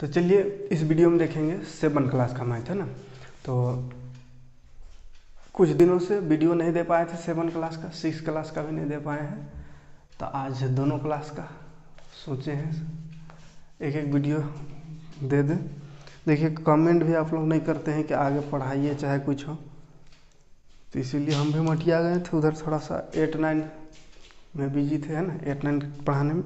तो चलिए, इस वीडियो में देखेंगे सेवन क्लास का मैथ, है ना? तो कुछ दिनों से वीडियो नहीं दे पाए थे सेवन क्लास का, सिक्स क्लास का भी नहीं दे पाए हैं। तो आज दोनों क्लास का सोचे हैं। एक एक वीडियो दे दें। देखिए कमेंट भी आप लोग नहीं करते हैं कि आगे पढ़ाइए, चाहे कुछ हो। तो इसीलिए हम भी मटिया गए थे। उधर थोड़ा सा एट नाइन में बिज़ी थे, है ना? एट नाइन पढ़ाने में।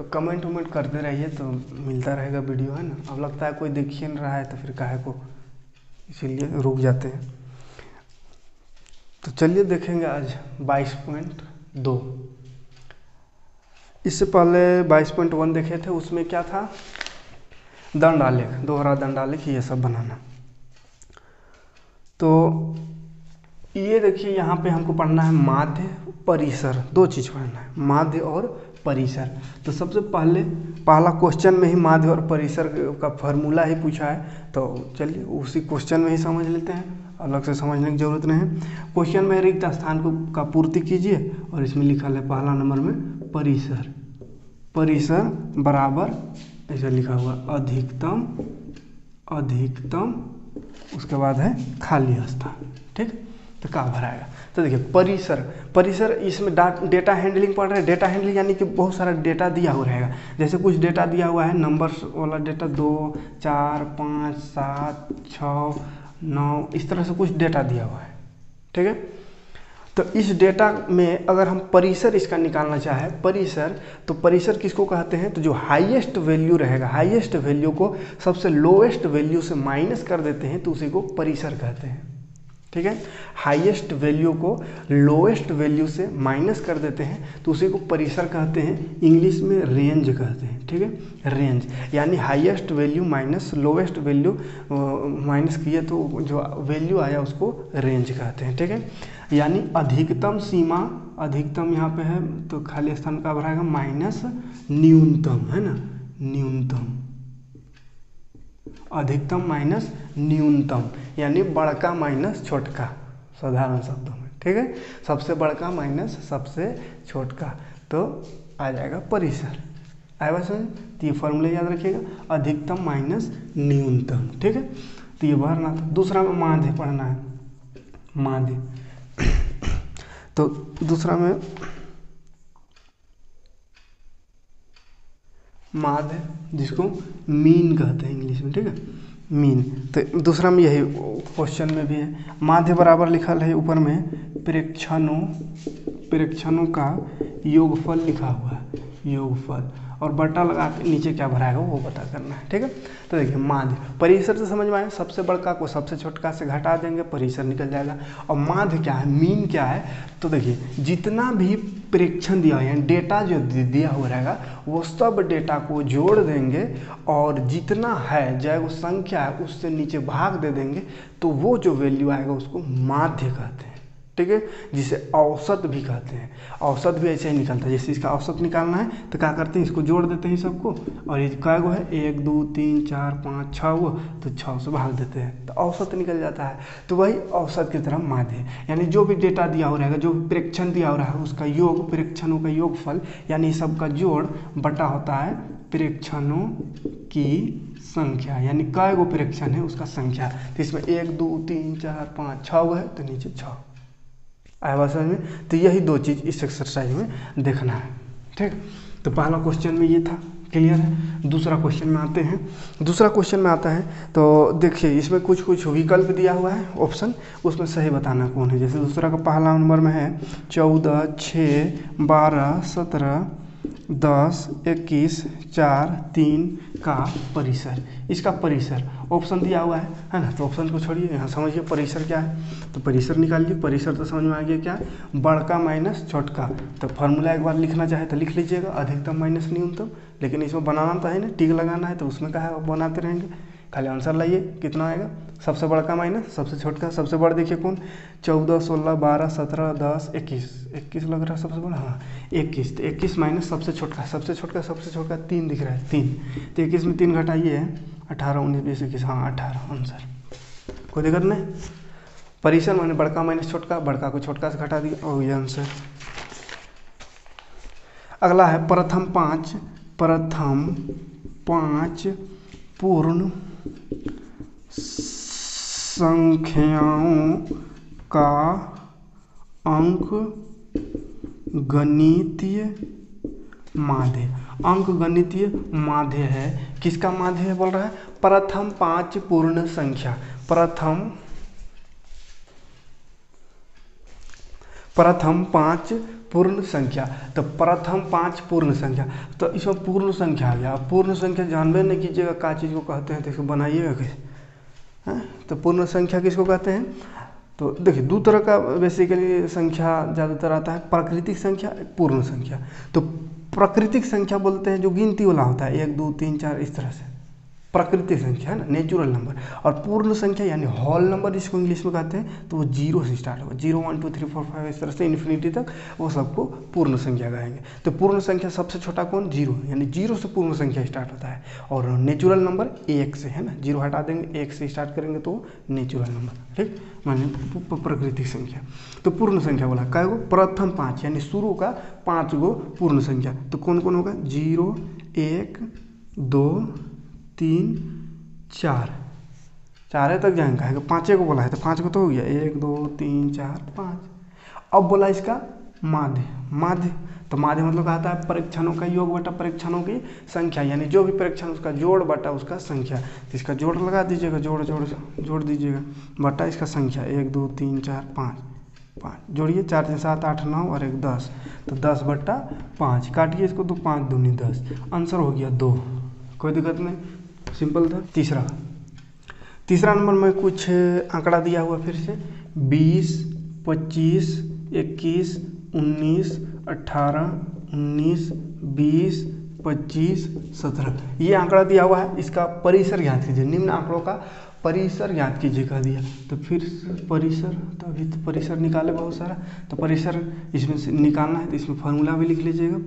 तो कमेंट वमेंट करते रहिए तो मिलता रहेगा वीडियो, है ना? अब लगता है कोई देख ही नहीं रहा है तो फिर काहे को? इसीलिए रुक जाते हैं। तो चलिए देखेंगे आज बाईस पॉइंट दो। इससे पहले बाईस पॉइंट वन देखे थे, उसमें क्या था? दंड आलेख दोहरा दंड आलेख ये सब बनाना। तो ये देखिए, यहाँ पे हमको पढ़ना है माध्य परिसर, दो चीज़ पढ़ना है, माध्य और परिसर। तो सबसे पहले, पहला क्वेश्चन में ही माध्य और परिसर का फॉर्मूला ही पूछा है। तो चलिए, उसी क्वेश्चन में ही समझ लेते हैं। अलग से समझने की ज़रूरत नहीं है। क्वेश्चन में रिक्त स्थान को, का पूर्ति कीजिए और इसमें लिखा है पहला नंबर में परिसर। परिसर बराबर, ऐसा लिखा हुआ, अधिकतम अधिकतम, उसके बाद है खाली स्थान। ठीक? तो कहाँ भराएगा तो देखिए, परिसर परिसर इसमें डा डेटा हैंडलिंग पढ़ रहे हैं। डेटा हैंडलिंग यानी कि बहुत सारा डेटा दिया हुआ रहेगा। जैसे कुछ डेटा दिया हुआ है नंबर्स वाला डेटा दो, चार, पाँच, सात, छः, नौ, इस तरह से कुछ डेटा दिया हुआ है। ठीक है? तो इस डेटा में अगर हम परिसर इसका निकालना चाहें, परिसर तो परिसर किसको कहते हैं? तो जो हाईएस्ट वैल्यू रहेगा हाईएस्ट वैल्यू को सबसे लोएस्ट वैल्यू से माइनस कर देते हैं तो उसी को परिसर कहते हैं। ठीक है? हाईएस्ट वैल्यू को लोएस्ट वैल्यू से माइनस कर देते हैं तो उसी को परिसर कहते हैं इंग्लिश में रेंज कहते हैं, ठीक है? रेंज यानी highest value minus lowest value minus किए तो जो वैल्यू आया उसको रेंज कहते हैं, ठीक है? यानी अधिकतम सीमा, अधिकतम यहाँ पे है तो खाली स्थान का भराएगा माइनस न्यूनतम, है ना? न्यूनतम. अधिकतम माइनस न्यूनतम, यानी बड़का माइनस छोटका, साधारण शब्दों में, ठीक है? सबसे बड़का माइनस सबसे छोटका तो आ जाएगा परिसर। आए बात समझ? तो ये फॉर्मूले याद रखिएगा, अधिकतम माइनस न्यूनतम, ठीक है? तो ये भरना था दूसरा में माध्य पढ़ना है, माध्य। तो दूसरा में माध्य जिसको मीन कहते हैं इंग्लिश में, ठीक है? मीन। तो दूसरा में यही क्वेश्चन में भी है। माध्य बराबर लिखल है, ऊपर में प्रेक्षणों प्रेक्षणों का योगफल लिखा हुआ है। योगफल। और बटा लगा के नीचे क्या भराएगा वो पता करना है, ठीक है? तो देखिए, माध्य। परिसर से समझ में आए सबसे बड़का को सबसे छोटका से घटा देंगे, परिसर निकल जाएगा। और माध्य क्या है? मीन क्या है? तो देखिए, जितना भी प्रेक्षण दिया यानी डेटा जो दिया हुआ रहेगा, वो सब डेटा को जोड़ देंगे और जितना है चाहे वो संख्या है, उससे नीचे भाग दे देंगे तो वो जो वैल्यू आएगा उसको माध्य कहते हैं। ठीक है, जिसे औसत भी कहते हैं। औसत भी ऐसे ही निकलता है। जैसे इसका औसत निकालना है तो क्या करते हैं, इसको जोड़ देते हैं सबको, और ये कै गो है, एक, दो, तीन, चार, पाँच छः गो तो छः से भाग देते हैं। तो औसत निकल जाता है। तो वही औसत की तरह माध्य यानी जो भी डेटा दिया हो रहेगा जो प्रेक्षण दिया हो रहा है, उसका योग, प्रेक्षणों का योगफल यानी सबका जोड़ बटा होता है प्रेक्षणों की संख्या। यानी कै गो प्रेक्षण है, उसका संख्या। तो इसमें एक, दो, तीन, चार, पाँच छः है तो नीचे छः आया बात समझ में? तो यही दो चीज़ इस एक्सरसाइज में देखना है, ठीक? तो पहला क्वेश्चन में ये था क्लियर है? दूसरा क्वेश्चन में आते हैं। दूसरा क्वेश्चन में आता है तो देखिए, इसमें कुछ कुछ विकल्प दिया हुआ है ऑप्शन उसमें सही बताना कौन है? जैसे दूसरा का पहला नंबर में है, चौदह छः बारह, सत्रह दस, इक्कीस, चार, तीन का परिसर। इसका परिसर ऑप्शन दिया हुआ है है ना? तो ऑप्शन को छोड़िए, यहाँ समझिए परिसर क्या है। तो परिसर निकालिए, परिसर तो समझ में आ गया क्या बड़का माइनस छोटका। तो फार्मूला एक बार लिखना चाहे तो लिख लीजिएगा, अधिकतम माइनस न्यूनतम। लेकिन इसमें बनाना तो है ना, टिक लगाना है तो उसमें क्या है, बनाते रहेंगे। खाली आंसर लाइए, कितना आएगा? सबसे बड़का माइनस, सबसे छोटका सबसे बड़ा देखिए कौन? चौदह, सोलह, बारह, सत्रह, दस, इक्कीस। इक्कीस लग रहा है सबसे बड़ा? हाँ इक्कीस। तो इक्कीस माइनस सबसे छोटका सबसे छोटका सबसे छोटका तीन दिख रहा है, तीन। तो इक्कीस में तीन घटाइए, अठारह, उन्नीस, बीस, इक्कीस। हाँ अठारह आंसर कोई दिक्कत नहीं? परिसर मैंने बड़का माइनस छोटका, बड़का को छोटका से घटा दिया, और ये आंसर। अगला है, प्रथम पाँच प्रथम पाँच पूर्ण संख्याओं का अंक गणितीय माध्य। अंक गणितीय माध्य है। किसका माध्य है बोल रहा है? प्रथम पाँच पूर्ण संख्या। प्रथम प्रथम पाँच पूर्ण संख्या। तो प्रथम पाँच पूर्ण संख्या। तो इसमें पूर्ण संख्या आ गया। पूर्ण संख्या जानबे नहीं कीजिएगा, का चीज़ को कहते हैं तो इसको बनाइएगा कैसे हाँ तो पूर्ण संख्या किसको कहते हैं? तो देखिए, दो तरह का बेसिकली संख्या ज़्यादातर आता है। प्राकृतिक संख्या पूर्ण संख्या। तो प्राकृतिक संख्या बोलते हैं जो गिनती वाला होता है, एक, दो, तीन, चार, इस तरह से। प्राकृतिक संख्या है ना नेचुरल नंबर और पूर्ण संख्या यानी हॉल नंबर जिसको इंग्लिश में कहते हैं तो वो ज़ीरो से स्टार्ट होगा. Zero one two three four five इस तरह से इन्फिनिटी तक वो सबको पूर्ण संख्या कहेंगे तो पूर्ण संख्या सबसे छोटा कौन? ज़ीरो यानी ज़ीरो से पूर्ण संख्या स्टार्ट होता है. और नेचुरल नंबर एक से है ना ज़ीरो हटा देंगे, एक से स्टार्ट करेंगे तो नेचुरल नंबर ठीक? माने प्राकृतिक संख्या. तो पूर्ण संख्या बोला क्या गो, प्रथम पाँच, यानी शुरू का पाँच गो पूर्ण संख्या. तो कौन कौन होगा? ज़ीरो एक, दो तीन, चार। चार तक जाएँगे है पाँचे को बोला है तो पाँच को तो हो गया। एक, दो, तीन, चार, पाँच। अब बोला इसका माध्य। माध्य तो माध्य मतलब कहता है परीक्षणों का योग बटा परीक्षणों की संख्या, यानी जो भी परीक्षण, उसका जोड़ बटा उसका संख्या। तो इसका जोड़ लगा दीजिएगा, जोड़ जोड़ जोड़ दीजिएगा, बटा इसका संख्या। एक, दो, तीन, चार, पाँच पाँच। जोड़िए, चार तीन सात, आठ, नौ और एक, दस। तो दस बट्टा पाँच, काटिए इसको तो पाँच दूनी दस। आंसर हो गया दो। कोई दिक्कत नहीं। सिंपल था। तीसरा। तीसरा नंबर में कुछ आंकड़ा दिया हुआ फिर से। बीस, पच्चीस, इक्कीस, उन्नीस अट्ठारह उन्नीस, बीस, पच्चीस, सत्रह। ये आंकड़ा दिया हुआ है। इसका परिसर ज्ञात कीजिए। निम्न आंकड़ों का परिसर ज्ञात कीजिए कह दिया। तो फिर परिसर तो अभी तो परिसर निकाले बहुत सारा। तो परिसर इसमें से निकालना है। तो इसमें फार्मूला भी लिख लीजिएगा।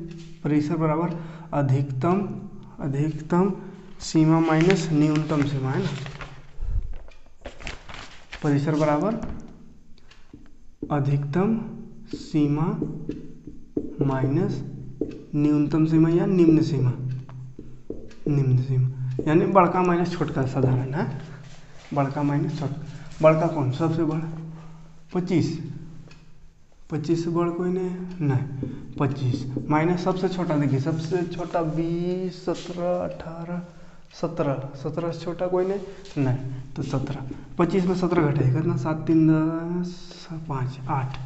परिसर बराबर अधिकतम अधिकतम सीमा माइनस न्यूनतम सीमा, है ना? परिसर बराबर अधिकतम सीमा माइनस न्यूनतम सीमा या निम्न सीमा। निम्न सीमा। यानी बड़का माइनस छोटका, साधारण, है? बड़का माइनस छोटका बड़का कौन? सबसे बड़ा? पच्चीस। पच्चीस से बड़ा कोई नहीं नहीं। पच्चीस। माइनस सबसे छोटा, देखिए, सबसे छोटा बीस, सत्रह, अठारह सत्रह। सत्रह से छोटा कोई नहीं? नहीं तो सत्रह। पच्चीस में सत्रह घटाइए कितना सात, तीन, दस, पाँच, आठ।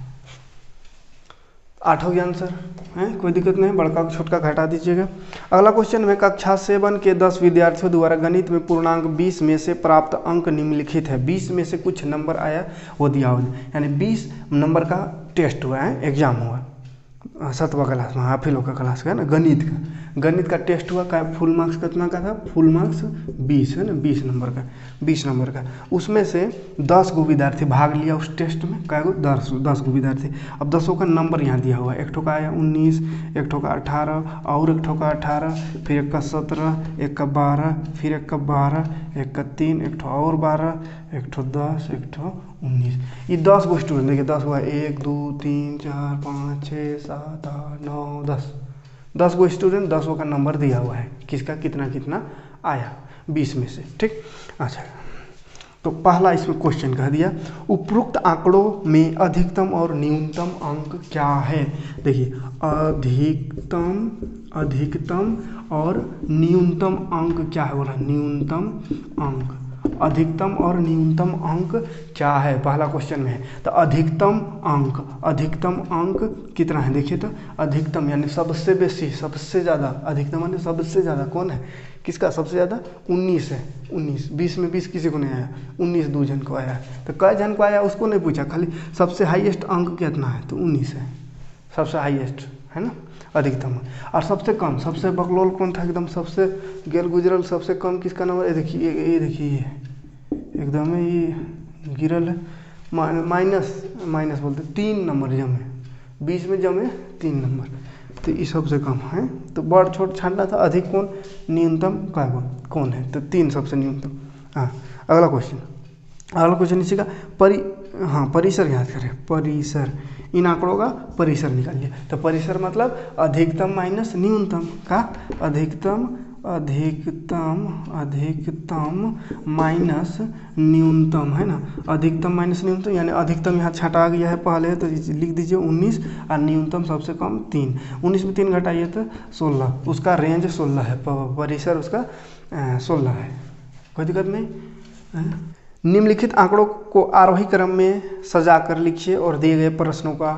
आठ हो गया आंसर है? कोई दिक्कत नहीं, बड़का छोटका घटा दीजिएगा। अगला क्वेश्चन में कक्षा सेवन के दस विद्यार्थियों द्वारा गणित में पूर्णांक बीस में से प्राप्त अंक निम्नलिखित है। बीस में से कुछ नंबर आया, वो दिया हुआ यानी बीस नंबर का टेस्ट हुआ, है? एग्ज़ाम हुआ। सतवा क्लास में, ही लोग का क्लास का है ना, गणित का। गणित का टेस्ट हुआ, का फुल मार्क्स कितना का था? फुल मार्क्स बीस, है ना? बीस नंबर का, बीस नंबर का। उसमें से दस गो विद्यार्थी भाग लिया उस टेस्ट में क्या गो दस दस गो विद्यार्थी। अब दसों का नंबर यहाँ दिया हुआ है। एक ठो का आया उन्नीस, एक ठो का अठारह, और एक ठो का अठारह, फिर एक का सत्रह, एक का बारह, फिर एक का बारह, एक का तीन, एक ठो और बारह, एक ठो दस, एक ठो उन्नीस। ये दस गो स्टूडेंट, देखिए दस हुआ एक, दो, तीन, चार, पाँच, छः, सात, आठ, नौ, दस। दस गो स्टूडेंट दस गो का नंबर दिया हुआ है। किसका? कितना कितना? आया। बीस में से, ठीक? अच्छा। तो पहला इसमें क्वेश्चन कह दिया, उपरोक्त आंकड़ों में अधिकतम और न्यूनतम अंक क्या है? देखिए, अधिकतम अधिकतम और न्यूनतम अंक क्या है? बोला, न्यूनतम अंक। अधिकतम और न्यूनतम अंक क्या है? पहला क्वेश्चन में है। तो अधिकतम अंक अधिकतम अंक कितना है? देखिए तो अधिकतम यानी सबसे बेसी, सबसे ज़्यादा, अधिकतम यानी सबसे ज़्यादा कौन है? किसका सबसे ज़्यादा? उन्नीस है। उन्नीस। बीस में बीस किसी को नहीं आया। उन्नीस दो जन को आया। है तो कई जन को आया उसको नहीं पूछा। खाली सबसे हाईएस्ट अंक कितना है? तो उन्नीस है। सबसे हाईएस्ट है ना? अधिकतम। और सबसे कम, सबसे बकलोल कौन था एकदम? सबसे गेल गुजरल, सबसे कम किसका नंबर? ये देखिए ये देखिए एकदम ये गिरल है। माइनस माइनस बोलते तीन नंबर जमे। बीच में जमे तीन नंबर। तो ये सबसे कम है। तो बड़ छोट छांटना था, अधिक कौन? न्यूनतम का कौन? है? तो तीन सबसे न्यूनतम। हाँ अगला क्वेश्चन अगला क्वेश्चन इसी का। परि हाँ परिसर याद करें। परिसर। इन आंकड़ों का परिसर निकालिए। तो परिसर मतलब अधिकतम माइनस न्यूनतम का अधिकतम अधिकतम अधिकतम माइनस न्यूनतम, है ना? अधिकतम माइनस न्यूनतम यानी अधिकतम यहाँ छटा गया है पहले तो लिख दीजिए उन्नीस और न्यूनतम सबसे कम तीन। उन्नीस में तीन घटाइए तो सोलह। उसका रेंज सोलह है। परिसर उसका सोलह है। कोई दिक्कत नहीं निम्नलिखित आंकड़ों को आरोही क्रम में सजा कर लिखिए और दिए गए प्रश्नों का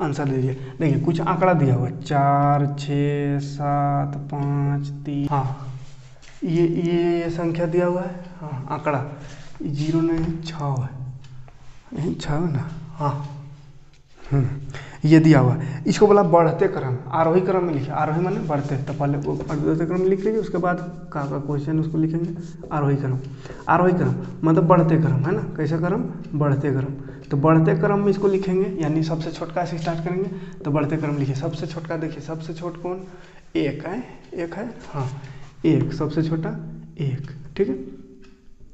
आंसर दीजिए। देखिए, कुछ आंकड़ा दिया हुआ चार छ सात, पाँच, तीन। हाँ ये ये ये संख्या दिया हुआ है। हाँ आंकड़ा। ज़ीरो नहीं छः है। नहीं ना? हाँ। ये दिया हुआ। है इसको बोला बढ़ते क्रम, आरोही क्रम में लिखे आरोही माने बढ़ते। तो पहले बढ़ते क्रम लिख लीजिए, उसके बाद का का क्वेश्चन उसको लिखेंगे। आरोही क्रम। आरोही क्रम मतलब बढ़ते क्रम, है ना? कैसे क्रम? बढ़ते क्रम। तो बढ़ते क्रम में इसको लिखेंगे, यानी सबसे छोटका से स्टार्ट करेंगे। तो बढ़ते क्रम लिखिए। सबसे छोटका देखिए, सबसे छोट कौन? एक है? एक है? हाँ एक। सबसे छोटा? एक। ठीक है?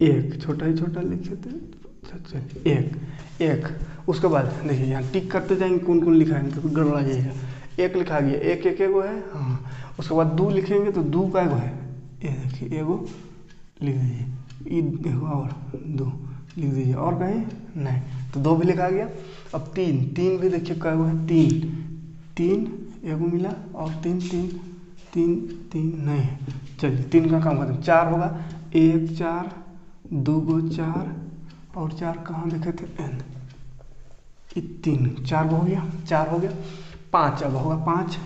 एक। छोटा ही छोटा लिखे थे एक। एक। उसके बाद, देखिए यहाँ टिक करते जाएँगे कौन कौन लिखा है तो गड़बड़ा जाएगा एक लिखा गया, एक एक एगो है हाँ। उसके बाद दो लिखेंगे तो दो का एगो है। ये देखिए, एगो लिख दीजिए। एगो और, दो लिख दीजिए। और कहीं? नहीं। तो दो भी लिखा गया। अब तीन तीन भी देखिए क्या है, तीन। तीन, एगो मिला और तीन तीन तीन तीन, नहीं। चलिए, तीन का काम करते चार होगा। एक, चार, दो गो चार। और चार कहाँ देखे थे? एन। तीन, चार हो गया, चार हो गया, पाँच, अब होगा पाँच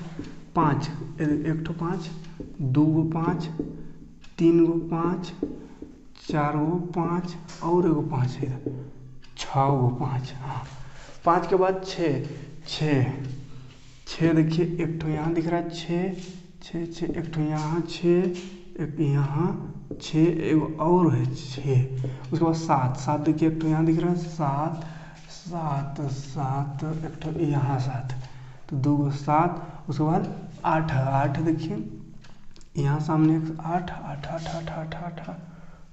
पाँच एक ठो पाँच, दो गो पाँच, तीन गो पाँच, चार गो पाँच, और एगो पाँच है, छः गो पाँच हाँ। पाँच के बाद छः छः छः देखिए, एक ठो यहाँ दिख रहा है, छः छः छः, एक ठो यहाँ, छः, एक यहाँ, छः, एगो और है, छः। उसके बाद सात सात देखिए, एक ठो यहाँ दिख रहा है, सात सात सात, एक यहाँ सात। तो दो गो सात, उसके बाद आठ आठ देखिए। यहाँ सामने एक आठ आठ आठ आठ आठ आठ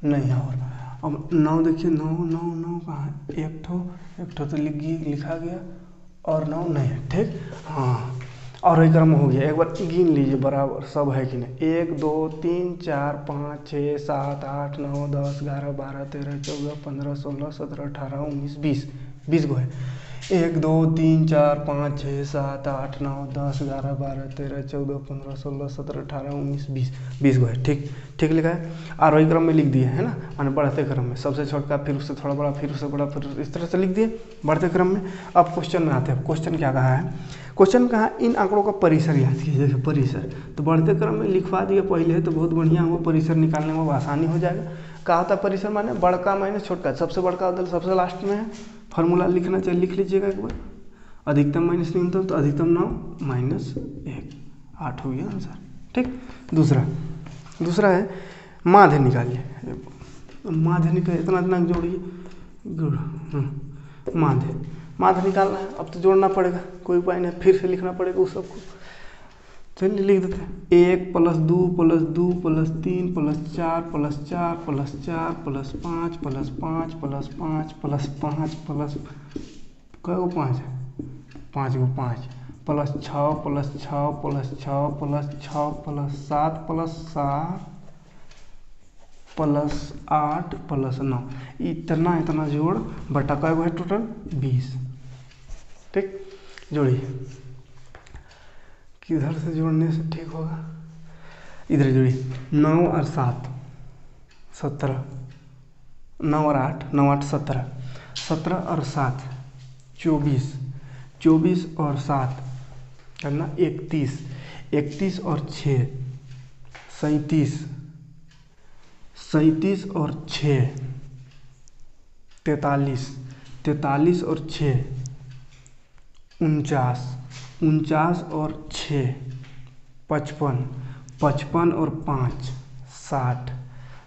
नहीं और अब नौ देखिए, नौ नौ नौ कहाँ एक ठो एक ठो तो लिख लिखा गया, और नौ नहीं है, ठीक? हाँ। और एक क्रम हो गया, एक बार गिन लीजिए, बराबर सब है कि नहीं? एक, दो, तीन, चार, पाँच, छः, सात, आठ, नौ, दस, ग्यारह, बारह, तेरह, चौदह, पंद्रह, सोलह, सत्रह, अठारह, उन्नीस, बीस। बीस गो है। एक, दो, तीन, चार, पाँच, छः, सात, आठ, नौ, दस, ग्यारह, बारह, तेरह, चौदह, पंद्रह, सोलह, सत्रह, अठारह, उन्नीस, बीस। बीस गो है, ठीक? ठीक लिखा है? आरोही क्रम में लिख दिए, है ना? माने बढ़ते क्रम में। सबसे छोटा, फिर उससे थोड़ा बड़ा, फिर उससे बड़ा, फिर इस तरह से लिख दिए, बढ़ते क्रम में। अब क्वेश्चन में आते हैं। क्वेश्चन क्या कहा है? क्वेश्चन कहा, इन आंकड़ों का परिसर याद कीजिए। परिसर। तो बढ़ते क्रम में लिखवा दिए पहले तो बहुत बढ़िया हुआ परिसर निकालने में आसानी हो जाएगा। कहा था परिसर माने? बड़का माइनस छोटका। सबसे बड़का सबसे लास्ट में है। फॉर्मूला लिखना चाहिए लिख लीजिएगा एक बार। अधिकतम माइनस न्यूनतम तो अधिकतम नौ माइनस एक। आठ हो गया आंसर ठीक? दूसरा। दूसरा है माध्य निकालिए। माध्य निकाल इतना इतना जोड़िए। गुड़ हम्म, माध्य। माध्य निकालना है अब तो जोड़ना पड़ेगा। कोई उपाय नहीं फिर से लिखना पड़ेगा उस सबको। चलिए लिख देते। हैं एक प्लस दो प्लस दो प्लस तीन प्लस चार प्लस चार प्लस चार प्लस पाँच प्लस पाँच प्लस पाँच प्लस पाँच प्लस कै गो पाँच है? पाँच गो पाँच। प्लस छः प्लस छः प्लस छः प्लस छः प्लस सात प्लस सात प्लस आठ प्लस नौ। इतना इतना जोड़ बटा कै गो है टोटल? बीस। ठीक? जोड़िए। किधर से जोड़ने से ठीक होगा। इधर जोड़िए। नौ और सात, सत्रह। नौ और आठ, नौ आठ, सत्रह। सत्रह और सात, चौबीस। चौबीस और सात, करना इकतीस। इकतीस और छः सैंतीस। सैंतीस और छः तैतालीस। तैतालीस और छः उनचास। उनचास और छः, पचपन पचपन और पाँच, साठ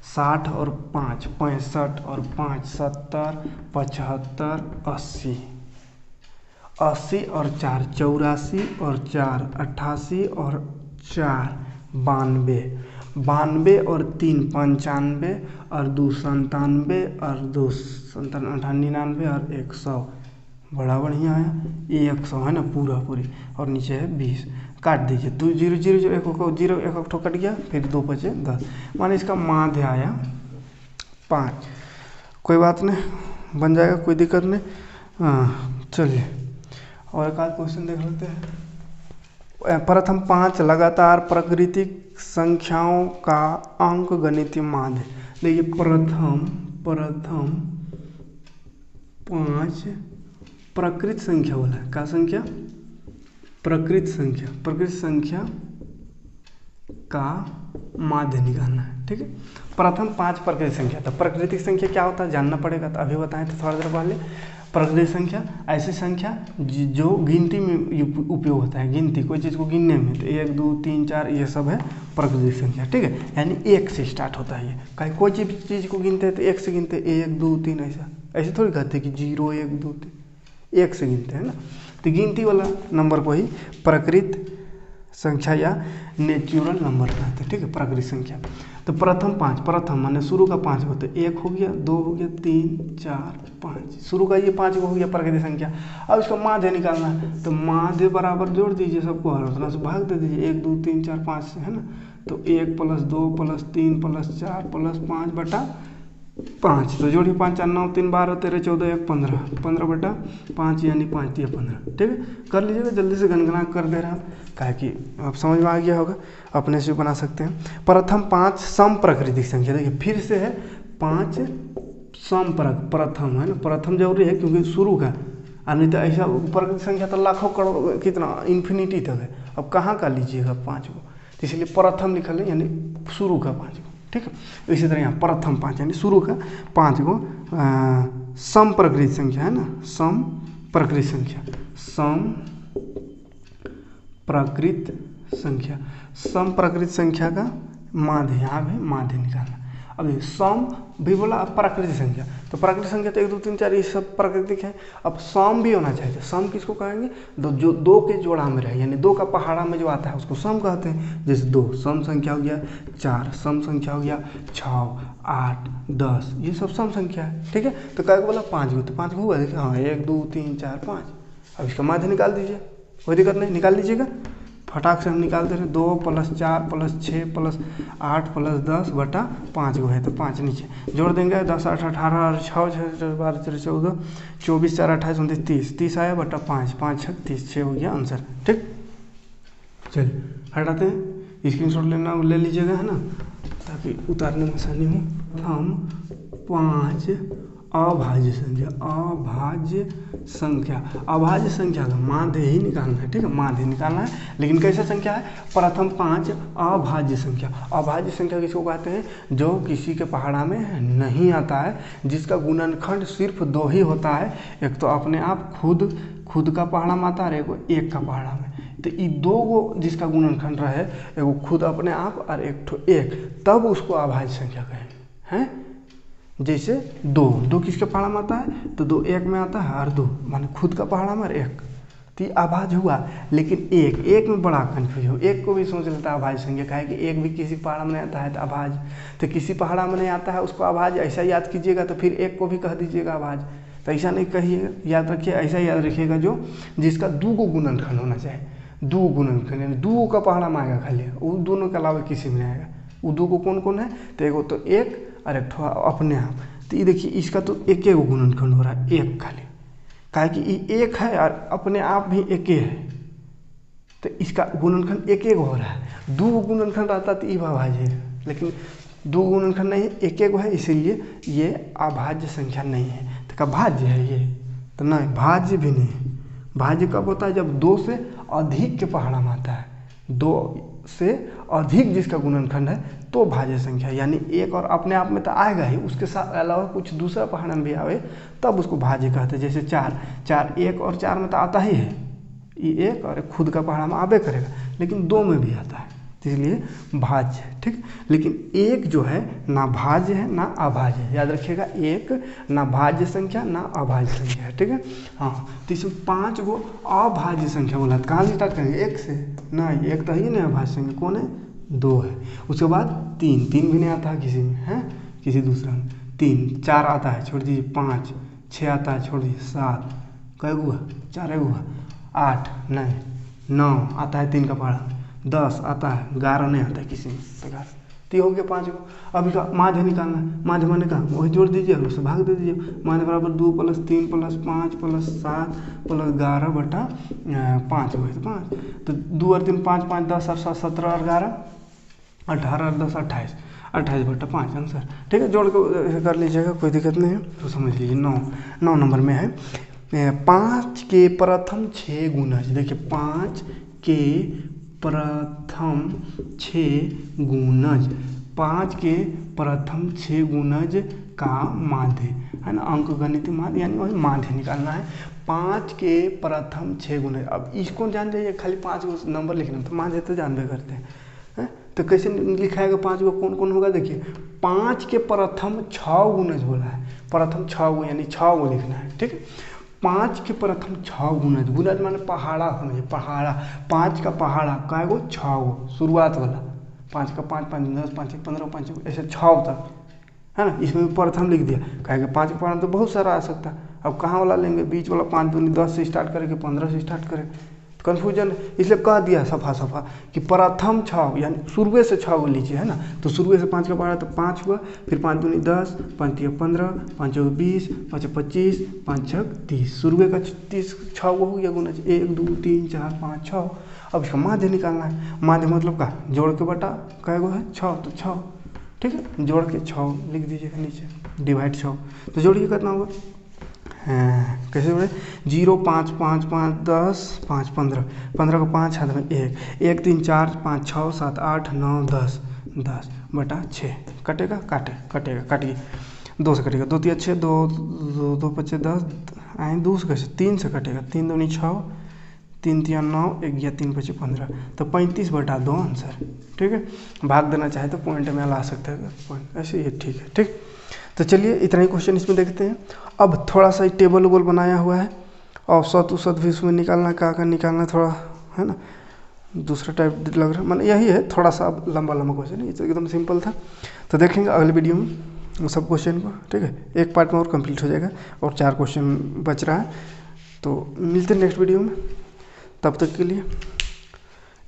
साठ और पाँच, पैंसठ और पाँच, सत्तर, पचहत्तर, अस्सी अस्सी और चार, चौरासी और चार, अट्ठासी और चार, बानवे बानवे और तीन, पंचानवे और दो संतानवे और दो संतान निन्यानवे और एक सौ। बड़ा बढ़िया है। एक सौ है ना, पूरा, पूरी। और नीचे है बीस। काट दीजिए। दो, ज़ीरो ज़ीरो ज़ीरो, एक ज़ीरो, एक ठो कट गया, फिर दो बचे दस। माने इसका माध्य आया पाँच। कोई बात नहीं, बन जाएगा, कोई दिक्कत नहीं। चलिए। और एक आध क्वेश्चन देख लेते हैं। प्रथम पाँच, लगातार प्राकृतिक संख्याओं का अंक गणितीय माध्य। देखिए, प्रथम प्रथम पाँच प्रकृत संख्या बोला है। क्या संख्या? प्रकृत संख्या। प्रकृत संख्या का माध्य निकालना है, ठीक है? प्रथम पाँच प्रकृत संख्या। तो प्राकृतिक संख्या क्या होता है? जानना पड़ेगा। तो अभी बताएँ तो थोड़ा देर पहले। प्राकृतिक संख्या, ऐसी संख्या जो गिनती में उपयोग होता है। गिनती, कोई चीज़ को गिनने में। तो एक, दो, तीन, चार, ये सब है प्राकृतिक संख्या, ठीक है? यानी एक से स्टार्ट होता है ये। कहीं कोई चीज़ चीज़ को गिनते हैं तो एक से गिनते एक, दो, तीन, ऐसा। ऐसे थोड़ी कहते हैं कि ज़ीरो, एक, दो, तीन। एक से गिनते हैं ना। तो गिनती वाला नंबर को ही प्रकृत संख्या या नेचुरल नंबर कहते हैं, ठीक है प्राकृतिक संख्या। तो प्रथम पाँच, प्रथम माने शुरू का पाँच होते एक हो गया, दो हो गया, तीन, चार, पाँच। शुरू का ये पाँच हो गया प्रकृति संख्या। अब इसका माध्य निकालना है तो माध्य बराबर जोड़ दीजिए सबको, हर उतना से भाग दे दीजिए। एक, दो, तीन, चार, पाँच से है ना। तो एक प्लस दो प्लस तीन प्लस चार प्लस पाँच बटा पाँच तो जोड़िए पाँच, चार, नौ, तीन, बारह, तेरह, चौदह, एक, पंद्रह। पंद्रह बटा पाँच यानी पाँच दिया पंद्रह। ठीक है? कर लीजिएगा, जल्दी से गनगना कर दे रहा हूँ क्या कि आप समझ में आ गया होगा, अपने से बना सकते हैं। प्रथम पाँच सम प्राकृतिक संख्या, देखिए, फिर से है पाँच सम प्रथम, है ना? प्रथम ज़रूरी है क्योंकि शुरू का, और नहीं तो ऐसा प्राकृतिक संख्या तो लाखों करोड़, कितना इन्फिनिटी तक है। अब कहाँ का लीजिएगा पाँच को? तो इसलिए प्रथम लिखल है यानी शुरू का पाँच को। ठीक है? इसी तरह यहाँ प्रथम पाँच, यानी शुरू का पाँच गो सम प्रकृत संख्या है ना? सम प्रकृत संख्या। सम प्रकृत संख्या। सम प्रकृत संख्या का माध्य यहाँ भी माध्य निकालना। अब सम भी बोला प्राकृतिक संख्या तो प्राकृतिक संख्या तो एक, दो, तीन, चार, ये सब प्राकृतिक है। अब सम भी होना चाहिए। सम किसको कहेंगे? दो, जो, दो के जोड़ा में रहे, यानी दो का पहाड़ा में जो आता है, उसको सम कहते हैं। जैसे दो, सम संख्या हो गया, चार, सम संख्या हो गया छः आठ, दस, ये सब सम संख्या है। ठीक है? तो कह बोला? पाँच गो तो पाँच गो हुआ, देखिए हाँ एक, दो, तीन, चार, पाँच। अब इसका माध्य निकाल दीजिए। कोई दिक्कत नहीं, निकाल लीजिएगा फटाक से हम निकालते हैं दो प्लस चार प्लस छः प्लस आठ प्लस दस बटा पाँच गो है तो पाँच नीचे। जोड़ देंगे, दस, आठ, अठारह, और छः छः बारह, तेरह, चौदह, चौबीस, चार, अट्ठाईस, उनतीस, तीस। तीस आया बटा पाँच पाँच छः तीस छः हो गया आंसर। ठीक? चलिए, हटाते हैं। स्क्रीन शॉट लेना, ले लीजिएगा, है ना? ताकि उतारने में आसानी हो। हम पाँच अभाज्य संख्या अभाज्य संख्या। अभाज्य संख्या का माध्य ही निकालना है, ठीक है? माध्य निकालना है, लेकिन कैसे संख्या है? प्रथम पाँच अभाज्य संख्या। अभाज्य संख्या किसको कहते हैं? जो किसी के पहाड़ा में नहीं आता है, जिसका गुणनखंड सिर्फ़ दो ही होता है। एक तो अपने आप खुद खुद का पहाड़ा में आता है एक एक का पहाड़ा में। तो ये दो गो जिसका गुणनखंड रहे, एक खुद अपने आप और एक ठो एक। तब उसको अभाज्य संख्या कहें हैं? जैसे दो। दो किसके पहाड़ा में आता है? तो दो एक में आता है और दो। माने खुद का पहाड़ा में एक। तो ये आवाज़ हुआ। लेकिन एक एक में बड़ा कन्फ्यूज़ हो एक को भी सोच लेता है आवाज़ संख्या का है कि एक भी किसी पहाड़ा में नहीं आता है तो आवाज़ तो किसी पहाड़ा में नहीं आता है उसको आवाज़ ऐसा याद कीजिएगा तो फिर एक को भी कह दीजिएगा आवाज़ तो ऐसा नहीं कहिएगा याद रखिए, ऐसा याद रखिएगा जो जिसका दो गो गुणनखंड होना चाहिए। दो गुणनखंड, यानी दो का पहाड़ा में आएगा खाली। वो दोनों के अलावा किसी में आएगा। वो दो को कौन कौन है? तो एक तो एक और एक अपने आप। तो ये देखिए, इसका तो एक एक गुणनखंड हो रहा है, एक खाली। कहा कि ये एक है और अपने आप भी एक है तो इसका गुणनखंड एक एक हो रहा है। दो गुणनखंड रहता तो ये भाज्य लेकिन दो गुणनखंड नहीं, एक एक है, इसीलिए ये अभाज्य संख्या नहीं है। तो क्या भाज्य है ये? तो नहीं भाज्य भी नहीं भाज्य कब होता है? जब दो से अधिक के पहाड़ा में आता है। दो से अधिक जिसका गुणनखंड है तो भाज्य संख्या, यानी एक और अपने आप में तो आएगा ही, उसके साथ अलावा कुछ दूसरा पहाड़ में भी आवे, तब उसको भाज्य कहते हैं। जैसे चार चार एक और चार में तो आता ही है। ये एक और एक खुद का पहाड़ा में आवे करेगा, लेकिन दो में भी आता है। इसलिए भाज्य ठीक? लेकिन एक जो है, ना भाज्य है, ना अभाज्य है। याद रखिएगा, एक, ना भाज्य संख्या, ना अभाज्य संख्या है, ठीक है? हाँ तो इसमें पाँच गो अभाज्य संख्या बोला। तो कहाँ स्टार्ट करेंगे? एक से? ना, एक तो ही नहीं अभाज्य संख्या। कौन है? दो है। उसके बाद तीन। तीन भी नहीं आता है किसी में, है? किसी दूसरा में। तीन। चार आता है, छोड़ दीजिए। पाँच। छः आता है, छोड़ दीजिए। सात। कै हुआ चार हुआ आठ नहीं नौ आता है तीन का पहाड़ा दस आता है। ग्यारह नहीं आता है किसी में। तो ग्यारह। तो ये हो गया पाँच को अभी का माध्य निकालना है। माध्य मैंने कहा? वही जोड़ दीजिए और उससे भाग दे दीजिए। माध्य बराबर दो प्लस तीन प्लस पाँच प्लस सात प्लस ग्यारह बटा पाँच। हुए तो पाँच। तो दो और तीन पाँच पाँच, दस और सात, सत्रह और ग्यारह। अठारह, दस, अट्ठाईस। अट्ठाईस बटा पाँच, आंसर। ठीक है, जोड़ के कर लीजिएगा, कोई दिक्कत नहीं है। तो समझ लीजिए, नौ नौ नंबर में है। पाँच के प्रथम छः गुणज देखिए, पाँच के प्रथम छः गुणज पाँच के प्रथम छः गुणज का माध्य है। ना? अंक गणित माध्य, यानी वही माध्य निकालना है। पाँच के प्रथम छः गुणज अब इसको जान जाइए खाली पाँच नंबर लिखना तो माध्य तो जानबे करते है? तो कैसे लिखाएगा पाँच गो? कौन कौन होगा? देखिए, पाँच के प्रथम छः गुणज बोला है। प्रथम छः गो, यानी छ गो लिखना है, ठीक है? पाँच के प्रथम छः गुणज गुणज माने पहाड़ा समझिए पहाड़ा। पाँच का पहाड़ा कै गो? छः गो, शुरुआत वाला। पाँच का पाँच पाँच दस, पाँच पंद्रह, पाँच ऐसे छः तक है। ना? इसमें भी प्रथम लिख दिया। कहेगा पाँच पहाड़ा तो बहुत सारा आ सकता है। अब कहाँ वाला लेंगे? बीच वाला पाँच दूनी दस से स्टार्ट करेंगे, पंद्रह से स्टार्ट करें। कन्फ्यूज़न इसलिए कह दिया सफ़ा सफ़ा कि प्रथम छः यानी शुरुए से छः गो लीजिए, है ना? तो शुरुए से पाँच का पढ़ा तो पाँच हुआ, फिर पाँच दूनी दस, पाँच तीन पंद्रह, पाँच चौक बीस, पाँच पच्चीस, पाँच छः तीस। शुरुए का तीस छः हो गया गुना एक, दो, तीन, चार, पाँच छः अब इसका माध्य निकालना है। माध्य मतलब का? जोड़ के बटा, कै गो है? छः तो छः ठीक है? जोड़ के छः लिख दीजिएगा नीचे। डिवाइड छः तो जोड़िए कितना होगा हाँ कैसे बोले ज़ीरो पाँच पाँच पाँच, दस, पाँच, पंद्रह। पंद्रह को पाँच हाथ में एक। एक, तीन, चार, पाँच, छः, सात, आठ, नौ, दस। दस बटा छः। कटेगा? काटे। कटेगा। काटिए दो से कटेगा। दो तीन, छः, दो दो दो, पच्चीस, दस, आए, दो से कैसे? तीन से कटेगा। तीन दूनी छः, तीन तीन, नौ एक या तीन, पच्चीस, पंद्रह। तो पैंतीस बटा दो आंसर। ठीक है? भाग देना चाहे तो पॉइंट में ला सकते हैं। पॉइंट ऐसे ये ठीक है। ठीक? तो चलिए इतना ही क्वेश्चन इसमें देखते हैं। अब थोड़ा सा टेबल उबल बनाया हुआ है औसत उसत भी उसमें निकालना क्या का निकालना, थोड़ा, है ना? दूसरा टाइप लग रहा है। मतलब यही है, थोड़ा सा अब लंबा लंबा क्वेश्चन है। ये तो एकदम सिंपल था। तो देखेंगे अगले वीडियो में सब क्वेश्चन को, ठीक है? एक पार्ट में और कंप्लीट हो जाएगा और चार क्वेश्चन बच रहा है। तो मिलते हैं नेक्स्ट वीडियो में। तब तक के लिए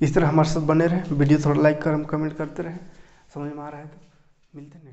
इस तरह हमारे साथ बने रहे। वीडियो थोड़ा लाइक कर कमेंट करते रहे। समझ में आ रहा है तो मिलते हैं।